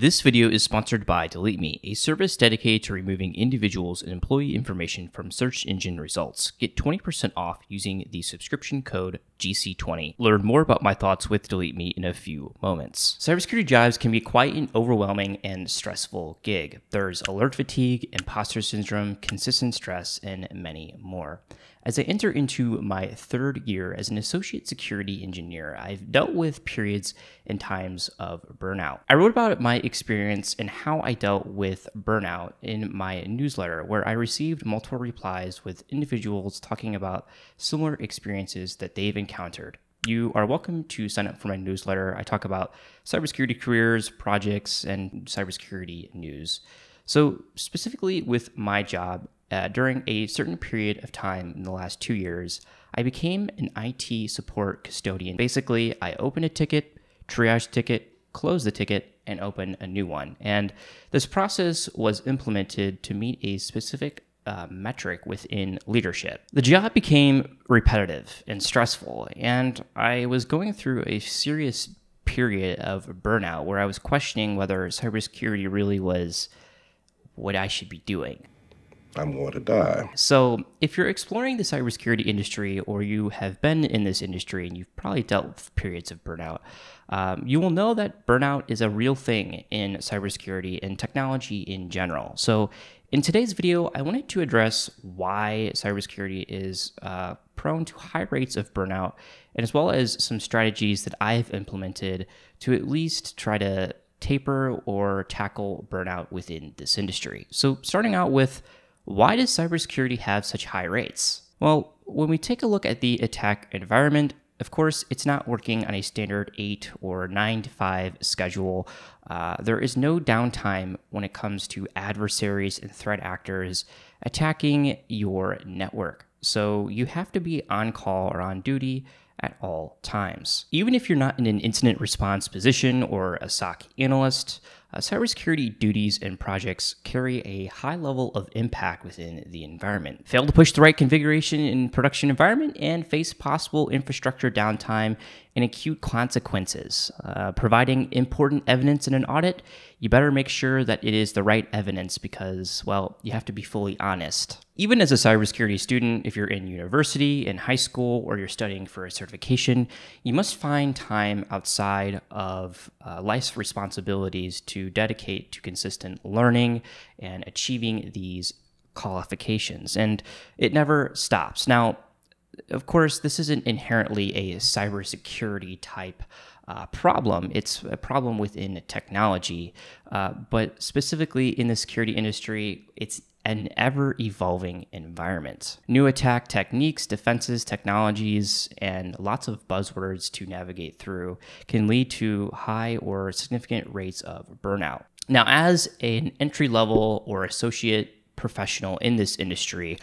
This video is sponsored by Delete Me, a service dedicated to removing individuals and employee information from search engine results. Get 20% off using the subscription code GC20. Learn more about my thoughts with Delete Me in a few moments. Cybersecurity jobs can be quite an overwhelming and stressful gig. There's alert fatigue, imposter syndrome, consistent stress, and many more. As I enter into my third year as an associate security engineer, I've dealt with periods and times of burnout. I wrote about my experience and how I dealt with burnout in my newsletter, where I received multiple replies with individuals talking about similar experiences that they've encountered. You are welcome to sign up for my newsletter. I talk about cybersecurity careers, projects, and cybersecurity news. So, specifically with my job, uh, during a certain period of time in the last two years, I became an IT support custodian. Basically, I open a ticket, triage ticket, close the ticket, and open a new one. And this process was implemented to meet a specific uh, metric within leadership. The job became repetitive and stressful, and I was going through a serious period of burnout where I was questioning whether cybersecurity really was what I should be doing. I'm going to die. So, if you're exploring the cybersecurity industry or you have been in this industry and you've probably dealt with periods of burnout, um, you will know that burnout is a real thing in cybersecurity and technology in general. So, in today's video, I wanted to address why cybersecurity is uh, prone to high rates of burnout, and as well as some strategies that I've implemented to at least try to taper or tackle burnout within this industry. So, starting out with why does cybersecurity have such high rates? Well, when we take a look at the attack environment, of course, it's not working on a standard 8 or 9 to 5 schedule. Uh, there is no downtime when it comes to adversaries and threat actors attacking your network. So you have to be on call or on duty at all times. Even if you're not in an incident response position or a SOC analyst, uh, cybersecurity duties and projects carry a high level of impact within the environment. Fail to push the right configuration in production environment and face possible infrastructure downtime and acute consequences. Uh, providing important evidence in an audit, you better make sure that it is the right evidence because, well, you have to be fully honest. Even as a cybersecurity student, if you're in university, in high school, or you're studying for a certification, you must find time outside of uh, life's responsibilities to dedicate to consistent learning and achieving these qualifications. And it never stops. Now, of course, this isn't inherently a cybersecurity type uh, problem. It's a problem within technology, uh, but specifically in the security industry, it's an ever evolving environment. New attack techniques, defenses, technologies, and lots of buzzwords to navigate through can lead to high or significant rates of burnout. Now, as an entry level or associate professional in this industry,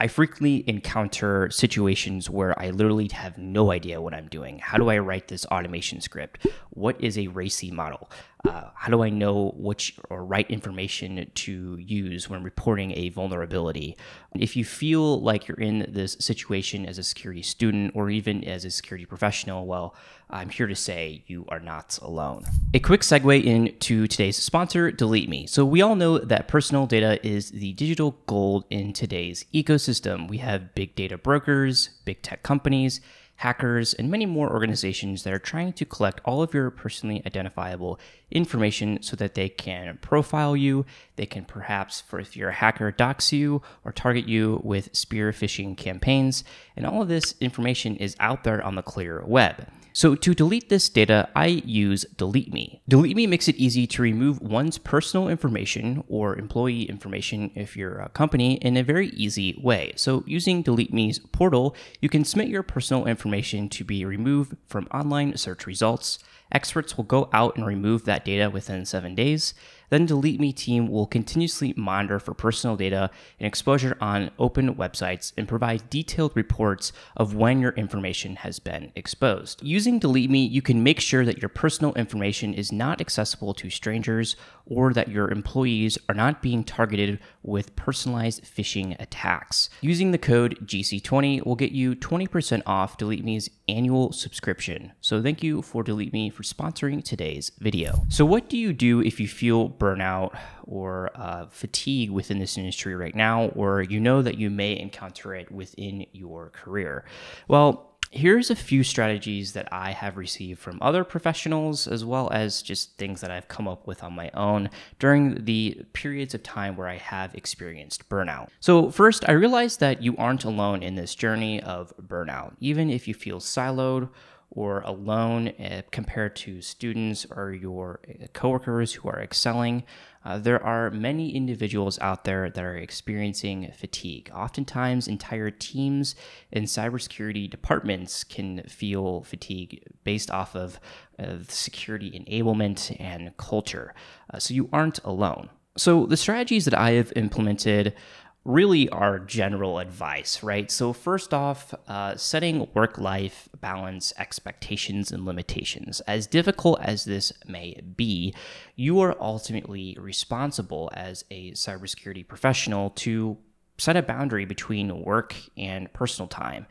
I frequently encounter situations where I literally have no idea what I'm doing. How do I write this automation script? What is a RACI model? Uh, how do I know which or right information to use when reporting a vulnerability? If you feel like you're in this situation as a security student or even as a security professional, well, I'm here to say you are not alone. A quick segue into today's sponsor, Delete Me. So, we all know that personal data is the digital gold in today's ecosystem. System, we have big data brokers, big tech companies, hackers, and many more organizations that are trying to collect all of your personally identifiable information so that they can profile you. They can perhaps, for if you're a hacker, dox you or target you with spear phishing campaigns. And all of this information is out there on the clear web. So to delete this data, I use Delete Me. Delete Me makes it easy to remove one's personal information or employee information if you're a company in a very easy way. So using Delete Me's portal, you can submit your personal information to be removed from online search results. Experts will go out and remove that data within seven days. Then Delete Me team will continuously monitor for personal data and exposure on open websites and provide detailed reports of when your information has been exposed. Using Delete Me, you can make sure that your personal information is not accessible to strangers or that your employees are not being targeted with personalized phishing attacks. Using the code GC20 will get you 20% off Delete Me's annual subscription. So thank you for Delete Me for sponsoring today's video. So what do you do if you feel burnout or uh, fatigue within this industry right now, or you know that you may encounter it within your career? Well, here's a few strategies that I have received from other professionals, as well as just things that I've come up with on my own during the periods of time where I have experienced burnout. So, first, I realized that you aren't alone in this journey of burnout, even if you feel siloed or alone uh, compared to students or your uh, coworkers who are excelling. Uh, there are many individuals out there that are experiencing fatigue. Oftentimes, entire teams in cybersecurity departments can feel fatigue based off of uh, security enablement and culture. Uh, so, you aren't alone. So, the strategies that I have implemented really are general advice, right? So, first off, uh, setting work life balance expectations and limitations. As difficult as this may be, you are ultimately responsible as a cybersecurity professional to set a boundary between work and personal time.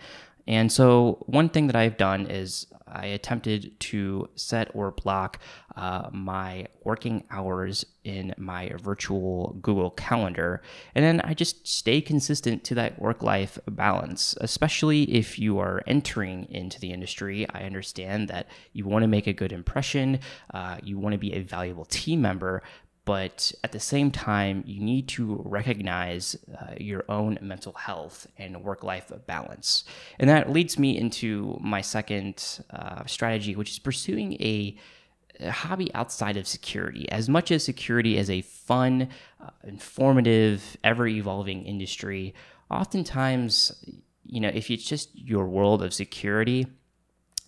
And so, one thing that I've done is I attempted to set or block uh, my working hours in my virtual Google Calendar. And then I just stay consistent to that work life balance, especially if you are entering into the industry. I understand that you want to make a good impression, uh, you want to be a valuable team member, but at the same time, you need to recognize uh, your own mental health and work life balance. And that leads me into my second uh, strategy, which is pursuing a, a, hobby outside of security. As much as security is a fun, uh, informative, ever evolving industry, oftentimes, you know, if it's just your world of security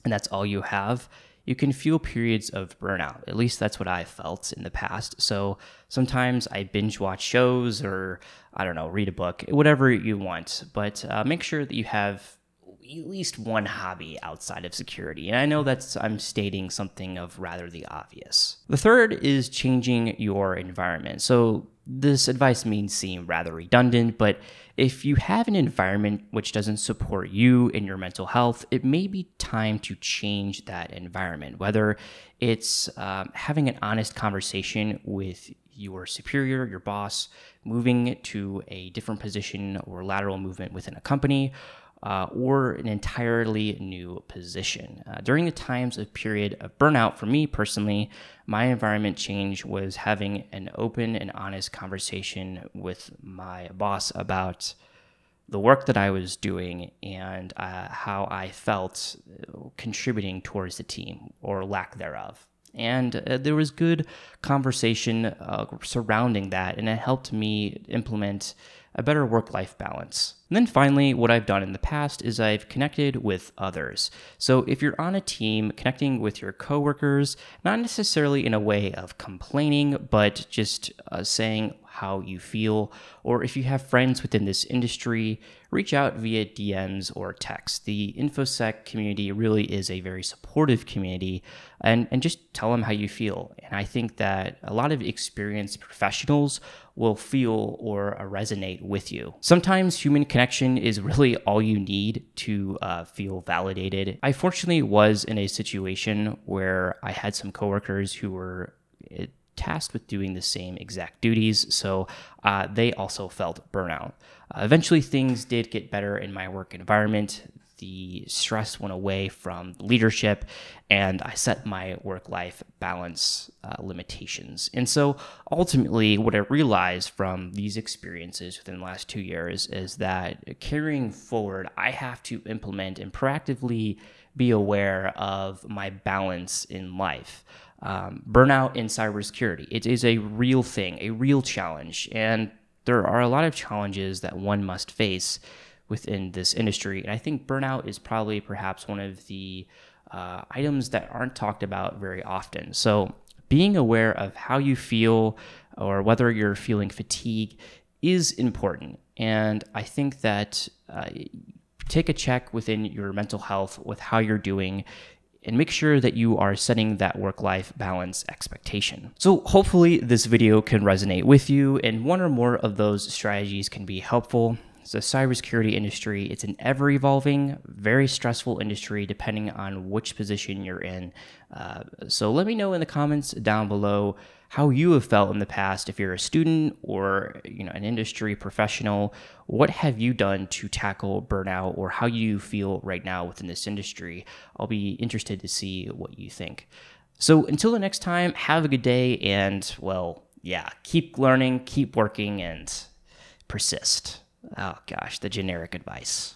and that's all you have, you can feel periods of burnout. At least that's what I felt in the past. So sometimes I binge watch shows or, I don't know, read a book, whatever you want. But uh, make sure that you have at least one hobby outside of security. And I know that's I'm stating something of rather the obvious. The third is changing your environment. So this advice may seem rather redundant, but if you have an environment which doesn't support you and your mental health, it may be time to change that environment. Whether it's um, having an honest conversation with your superior, your boss, moving to a different position or lateral movement within a company, uh, or an entirely new position. Uh, during the times of period of burnout, for me personally, my environment change was having an open and honest conversation with my boss about the work that I was doing and uh, how I felt contributing towards the team or lack thereof. And uh, there was good conversation uh, surrounding that, and it helped me implement a better work life balance. And then finally, what I've done in the past is I've connected with others. So if you're on a team, connecting with your coworkers, not necessarily in a way of complaining, but just uh, saying how you feel, or if you have friends within this industry, reach out via DMs or text. The InfoSec community really is a very supportive community, and, and just tell them how you feel. And I think that a lot of experienced professionals will feel or resonate with you. Sometimes human connection is really all you need to uh, feel validated. I fortunately was in a situation where I had some coworkers who were eh, tasked with doing the same exact duties, so uh, they also felt burnout. Uh, eventually, things did get better in my work environment the stress went away from leadership and I set my work life balance uh, limitations. And so ultimately, what I realized from these experiences within the last two years is that carrying forward, I have to implement and proactively be aware of my balance in life. Um, burnout in cybersecurity, it is a real thing, a real challenge. And there are a lot of challenges that one must face within this industry. And I think burnout is probably perhaps one of the uh, items that aren't talked about very often. So being aware of how you feel or whether you're feeling fatigue is important. And I think that uh, take a check within your mental health with how you're doing and make sure that you are setting that work life balance expectation. So, hopefully, this video can resonate with you, and one or more of those strategies can be helpful. The cybersecurity industry, it's an ever evolving, very stressful industry depending on which position you're in. Uh, so let me know in the comments down below how you have felt in the past if you're a student or you know an industry professional. What have you done to tackle burnout or how you feel right now within this industry? I'll be interested to see what you think. So until the next time have a good day and well yeah keep learning keep working and persist oh gosh the generic advice